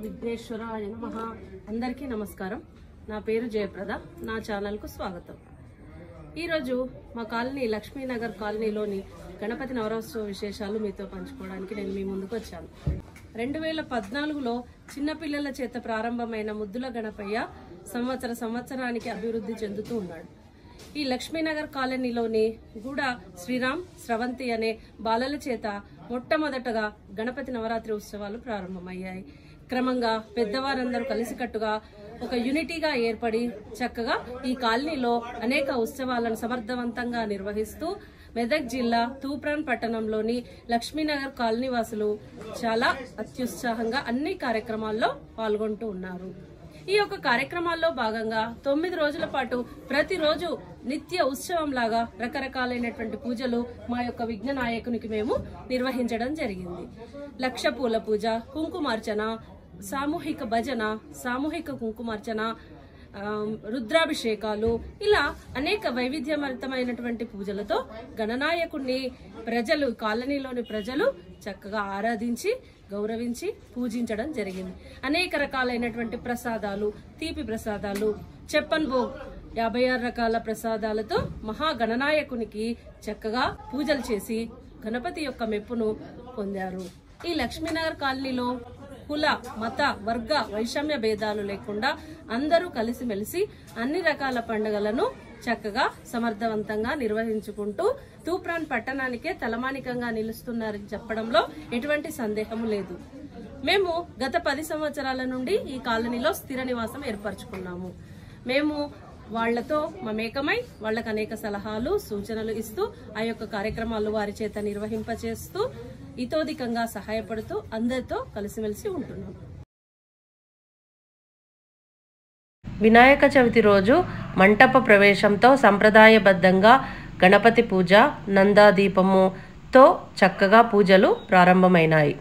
విఘ్నేశ్వరాయ నమ. అందరికీ నమస్కారం. నా పేరు జయప్రద. నా ఛానల్కు స్వాగతం. ఈరోజు మా కాలనీ లక్ష్మీనగర్ కాలనీలోని గణపతి నవరాత్రోత్సవ విశేషాలు మీతో పంచుకోవడానికి నేను మీ ముందుకు వచ్చాను. రెండు వేల పద్నాలుగులో చిన్నపిల్లల చేత ప్రారంభమైన ముద్దుల గణపయ్య సంవత్సర సంవత్సరానికి అభివృద్ధి చెందుతూ ఉన్నాడు. ఈ లక్ష్మీనగర్ కాలనీలోని గూడ శ్రీరామ్ స్రవంతి అనే బాలల చేత మొట్టమొదటగా గణపతి నవరాత్రి ఉత్సవాలు ప్రారంభమయ్యాయి. క్రమంగా పెద్దవారందరూ కలిసికట్టుగా ఒక యూనిటీగా ఏర్పడి చక్కగా ఈ కాలనీలో అనేక ఉత్సవాలను సమర్థవంతంగా నిర్వహిస్తూ మెదక్ జిల్లా తూప్రాన్ పట్టణంలోని లక్ష్మీనగర్ కాలనీ వాసులు చాలా అత్యుత్సాహంగా అన్ని కార్యక్రమాల్లో పాల్గొంటూ ఉన్నారు. ఈ యొక్క కార్యక్రమాల్లో భాగంగా తొమ్మిది రోజుల పాటు ప్రతిరోజు నిత్య ఉత్సవం లాగా రకరకాలైనటువంటి పూజలు మా యొక్క విఘ్న నాయకునికి మేము నిర్వహించడం జరిగింది. లక్ష పూల పూజ కుంకుమార్చన సామూహిక భజన సామూహిక కుంకుమార్చన రుద్రాభిషేకాలు ఇలా అనేక వైవిధ్యభరితమైనటువంటి పూజలతో గణనాయకుణ్ణి ప్రజలు కాలనీలోని ప్రజలు చక్కగా ఆరాధించి గౌరవించి పూజించడం జరిగింది. అనేక రకాలైనటువంటి ప్రసాదాలు తీపి ప్రసాదాలు చెప్పన్ భోగ్ యాభై ఆరు రకాల ప్రసాదాలతో మహాగణనాయకునికి చక్కగా పూజలు చేసి గణపతి యొక్క మెప్పును పొందారు. ఈ లక్ష్మీనగర్ కాలనీలో కుల మత వర్గ వైషమ్య భేదాలు లేకుండా అందరూ కలిసిమెలిసి అన్ని రకాల పండుగలను చక్కగా సమర్థవంతంగా నిర్వహించుకుంటూ తూప్రాన్ పట్టణానికే తలమానికంగా నిలుస్తున్నారని చెప్పడంలో ఎటువంటి సందేహము లేదు. మేము గత పది సంవత్సరాల నుండి ఈ కాలనీలో స్థిర నివాసం ఏర్పరచుకున్నాము. మేము వాళ్ళతో మమేకమై వాళ్ళకు అనేక సలహాలు సూచనలు ఇస్తూ ఆ యొక్క కార్యక్రమాలు వారి చేత నిర్వహింపచేస్తూ ఇతోధికంగా సహాయపడుతూ అందరితో కలిసిమెలిసి ఉంటున్నాం. వినాయక చవితి రోజు మంటప ప్రవేశంతో సంప్రదాయబద్ధంగా గణపతి పూజ నందాదీపముతో చక్కగా పూజలు ప్రారంభమైనాయి.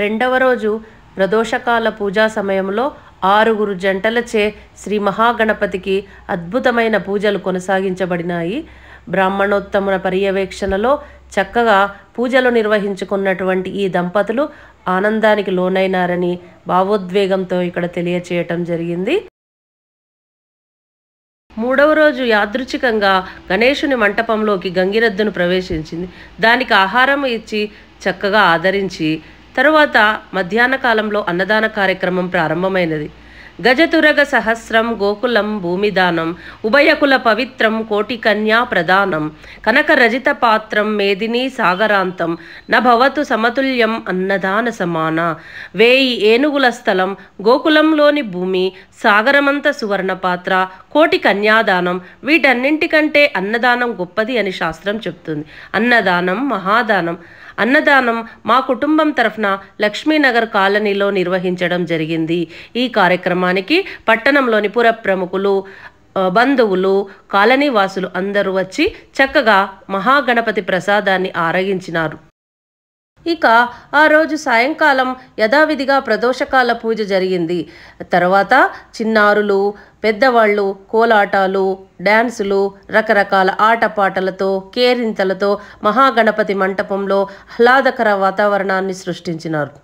రెండవ రోజు ప్రదోషకాల పూజా సమయంలో ఆరుగురు జంటలచే శ్రీ మహాగణపతికి అద్భుతమైన పూజలు కొనసాగించబడినాయి. బ్రాహ్మణోత్తముల పర్యవేక్షణలో చక్కగా పూజలు నిర్వహించుకున్నటువంటి ఈ దంపతులు ఆనందానికి లోనైనారని భావోద్వేగంతో ఇక్కడ తెలియచేయటం జరిగింది. మూడవ రోజు యాదృచ్ఛికంగా గణేశుని మంటపంలోకి గంగిరెద్దును ప్రవేశించింది. దానికి ఆహారం ఇచ్చి చక్కగా ఆదరించి తరువాత మధ్యాహ్న కాలంలో అన్నదాన కార్యక్రమం ప్రారంభమైనది. గజతురగ సహస్రం గోకులం భూమిదానం ఉభయకుల పవిత్రం కోటి కన్యా ప్రదానం కనక రజిత పాత్రం మేదినీ సాగరాంతం నభవతు సమతుల్యం అన్నదాన సమాన వేయి ఏనుగుల స్థలం గోకులంలోని భూమి సాగరమంత సువర్ణ పాత్ర కోటి కన్యాదానం వీటన్నింటికంటే అన్నదానం గొప్పది అని శాస్త్రం చెప్తుంది. అన్నదానం మహాదానం. అన్నదానం మా కుటుంబం తరఫున లక్ష్మీనగర్ కాలనీలో నిర్వహించడం జరిగింది. ఈ కార్యక్రమం కార్యక్రమానికి పట్టణంలోని పుర ప్రముఖులు బంధువులు కాలనీ వాసులు అందరూ వచ్చి చక్కగా మహాగణపతి ప్రసాదాన్ని ఆరగించినారు. ఇక ఆ రోజు సాయంకాలం యథావిధిగా ప్రదోషకాల పూజ జరిగింది. తర్వాత చిన్నారులు పెద్దవాళ్ళు కోలాటాలు డ్యాన్సులు రకరకాల ఆటపాటలతో కేరింతలతో మహాగణపతి మంటపంలో ఆహ్లాదకర వాతావరణాన్ని సృష్టించినారు.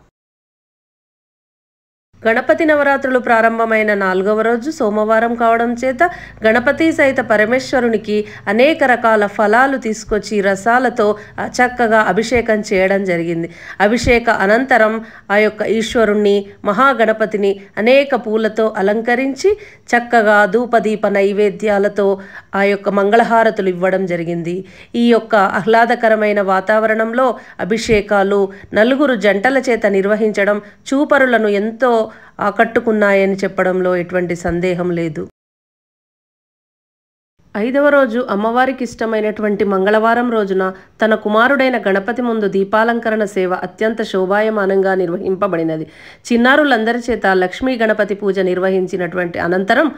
గణపతి నవరాత్రులు ప్రారంభమైన నాలుగవ రోజు సోమవారం కావడం చేత గణపతి సహిత పరమేశ్వరునికి అనేక రకాల ఫలాలు తీసుకొచ్చి రసాలతో చక్కగా అభిషేకం చేయడం జరిగింది. అభిషేక అనంతరం ఆ యొక్క ఈశ్వరుణ్ణి మహాగణపతిని అనేక పూలతో అలంకరించి చక్కగా ధూపదీప నైవేద్యాలతో ఆ యొక్క మంగళహారతులు ఇవ్వడం జరిగింది. ఈ యొక్క ఆహ్లాదకరమైన వాతావరణంలో అభిషేకాలు నలుగురు జంటల చేత నిర్వహించడం చూపరులను ఎంతో ఆకట్టుకున్నాయని చెప్పడంలో ఎటువంటి సందేహం లేదు. ఐదవ రోజు అమ్మవారికి ఇష్టమైనటువంటి మంగళవారం రోజున తన కుమారుడైన గణపతి ముందు దీపాలంకరణ సేవ అత్యంత శోభాయమానంగా నిర్వహింపబడినది. చిన్నారులందరి చేత లక్ష్మీ గణపతి పూజ నిర్వహించినటువంటి అనంతరం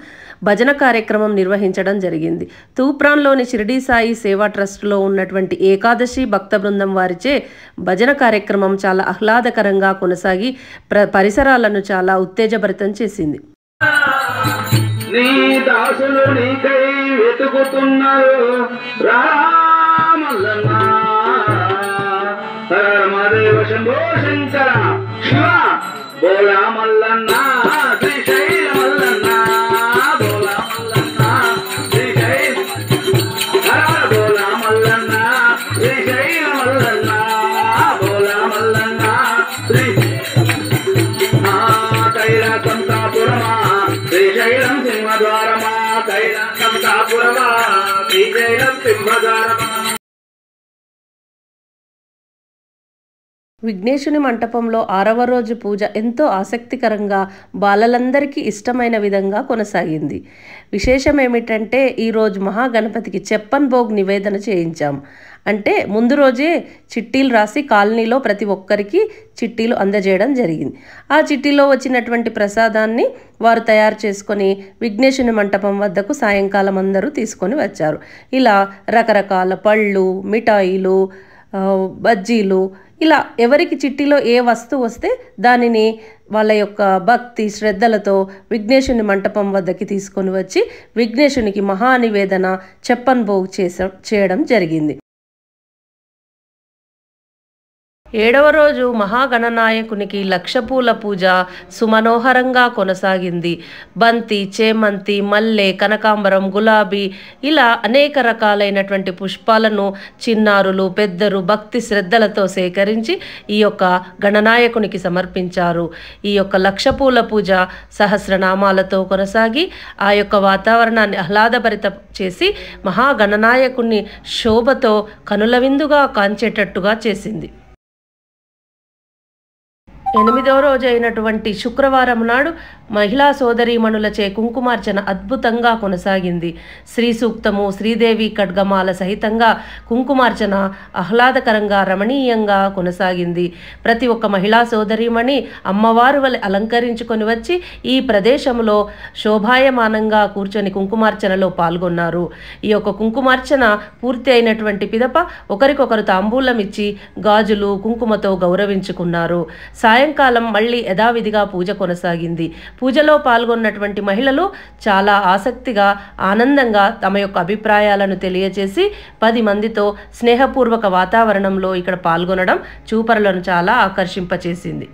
భజన కార్యక్రమం నిర్వహించడం జరిగింది. తూప్రాన్లోని షిరిడీ సాయి సేవా ట్రస్టులో ఉన్నటువంటి ఏకాదశి భక్త బృందం వారిచే భజన కార్యక్రమం చాలా ఆహ్లాదకరంగా కొనసాగి ప్ర పరిసరాలను చాలా ఉత్తేజభరితం చేసింది. నీదా దాసులు నీకై వెతుకుతున్నారు. రామల్లన్న. హరమదేవ శంభో శంకర. శివ బోలా విఘ్నేశుని మంటపంలో ఆరవ రోజు పూజ ఎంతో ఆసక్తికరంగా బాలలందరికీ ఇష్టమైన విధంగా కొనసాగింది. విశేషం ఏమిటంటే ఈరోజు మహాగణపతికి చెప్పన్ భోగ్ నివేదన చేయించాం. అంటే ముందు రోజే చిట్టీలు రాసి కాలనీలో ప్రతి ఒక్కరికి చిట్టీలు అందజేయడం జరిగింది. ఆ చిట్టీలో వచ్చినటువంటి ప్రసాదాన్ని వారు తయారు చేసుకొని విఘ్నేశుని మంటపం వద్దకు సాయంకాలం అందరూ తీసుకొని వచ్చారు. ఇలా రకరకాల పళ్ళు మిఠాయిలు బజ్జీలు ఇలా ఎవరికి చిట్టిలో ఏ వస్తువు వస్తే దానిని వాళ్ళ యొక్క భక్తి శ్రద్ధలతో విఘ్నేశుని మంటపం వద్దకి తీసుకొని వచ్చి విఘ్నేశునికి మహానివేదన చెప్పన్ భోగ్ చేస చేయడం జరిగింది. ఏడవ రోజు మహాగణనాయకునికి లక్షపూల పూజ సుమనోహరంగా కొనసాగింది. బంతి చేమంతి మల్లె కనకాంబరం గులాబీ ఇలా అనేక రకాలైనటువంటి పుష్పాలను చిన్నారులు పెద్దరు భక్తి శ్రద్ధలతో సేకరించి ఈ యొక్క గణనాయకునికి సమర్పించారు. ఈ యొక్క లక్షపూల పూజ సహస్రనామాలతో కొనసాగి ఆ యొక్క వాతావరణాన్ని ఆహ్లాదభరిత చేసి మహాగణనాయకుని శోభతో కనుల విందుగా కాంచేటట్టుగా చేసింది. ఎనిమిదవ రోజు అయినటువంటి శుక్రవారం నాడు మహిళా సోదరీమణులచే కుంకుమార్చన అద్భుతంగా కొనసాగింది. శ్రీ సూక్తము శ్రీదేవి ఖడ్గమాల సహితంగా కుంకుమార్చన ఆహ్లాదకరంగా రమణీయంగా కొనసాగింది. ప్రతి ఒక్క మహిళా సోదరీమణి అమ్మవారు వలె అలంకరించుకొని వచ్చి ఈ ప్రదేశంలో శోభాయమానంగా కూర్చొని కుంకుమార్చనలో పాల్గొన్నారు. ఈ యొక్క కుంకుమార్చన పూర్తి అయినటువంటి పిదప ఒకరికొకరు తాంబూలం ఇచ్చి గాజులు కుంకుమతో గౌరవించుకున్నారు. సాయంకాలం మళ్ళీ యథావిధిగా పూజ కొనసాగింది. పూజలో పాల్గొన్నటువంటి మహిళలు చాలా ఆసక్తిగా ఆనందంగా తమ యొక్క అభిప్రాయాలను తెలియజేసి పది మందితో స్నేహపూర్వక వాతావరణంలో ఇక్కడ పాల్గొనడం చూపరులను చాలా ఆకర్షింపచేసింది.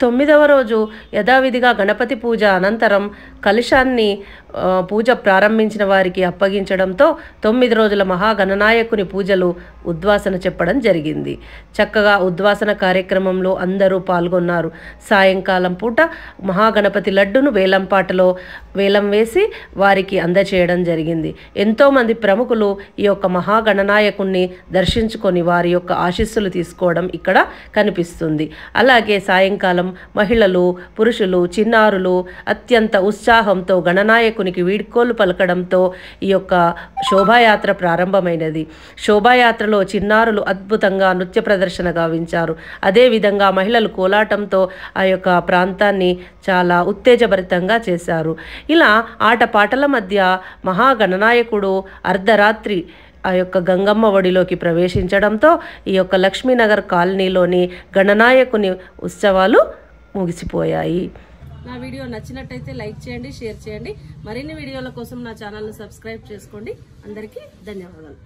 తొమ్మిదవ రోజు యథావిధిగా గణపతి పూజ అనంతరం కలశాన్ని పూజ ప్రారంభించిన వారికి అప్పగించడంతో తొమ్మిది రోజుల మహాగణనాయకుని పూజలు ఉద్వాసన చెప్పడం జరిగింది. చక్కగా ఉద్వాసన కార్యక్రమంలో అందరూ పాల్గొన్నారు. సాయంకాలం పూట మహాగణపతి లడ్డును వేలంపాటలో వేలం వేసి వారికి అందచేయడం జరిగింది. ఎంతోమంది ప్రముఖులు ఈ యొక్క మహాగణనాయకుణ్ణి దర్శించుకొని వారి యొక్క ఆశీస్సులు తీసుకోవడం ఇక్కడ కనిపిస్తుంది. అలాగే సాయంకాలం మహిళలు పురుషులు చిన్నారులు అత్యంత ఉత్సాహంతో గణనాయకునికి వీడ్కోలు పలకడంతో ఈ యొక్క శోభాయాత్ర ప్రారంభమైనది. శోభాయాత్ర శోభాయాత్రలో చిన్నారులు అద్భుతంగా నృత్య ప్రదర్శన గావించారు. అదేవిధంగా మహిళలు కోలాటంతో ఆ యొక్క ప్రాంతాన్ని చాలా ఉత్తేజభరితంగా చేశారు. ఇలా ఆటపాటల మధ్య మహాగణనాయకుడు అర్ధరాత్రి ఆ యొక్క గంగమ్మ ఒడిలోకి ప్రవేశించడంతో ఈ యొక్క లక్ష్మీనగర్ కాలనీలోని గణనాయకుని ఉత్సవాలు ముగిసిపోయాయి. నా వీడియో నచ్చినట్టయితే లైక్ చేయండి షేర్ చేయండి. మరిన్ని వీడియోల కోసం నా ఛానల్ను సబ్స్క్రైబ్ చేసుకోండి. అందరికీ ధన్యవాదాలు.